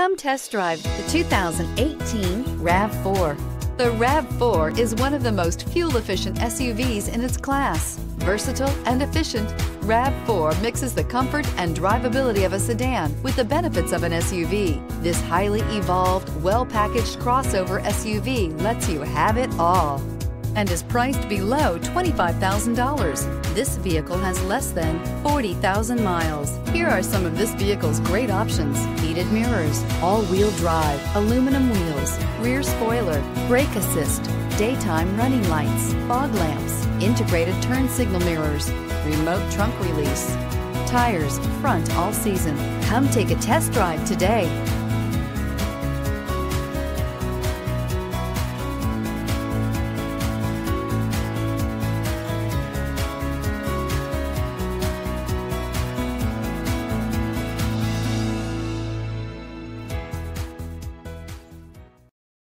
Come test drive the 2018 RAV4. The RAV4 is one of the most fuel-efficient SUVs in its class. Versatile and efficient, RAV4 mixes the comfort and drivability of a sedan with the benefits of an SUV. This highly evolved, well-packaged crossover SUV lets you have it all and is priced below $25,000. This vehicle has less than 40,000 miles. Here are some of this vehicle's great options. Heated mirrors, all-wheel drive, aluminum wheels, rear spoiler, brake assist, daytime running lights, fog lamps, integrated turn signal mirrors, remote trunk release, tires, front all season. Come take a test drive today.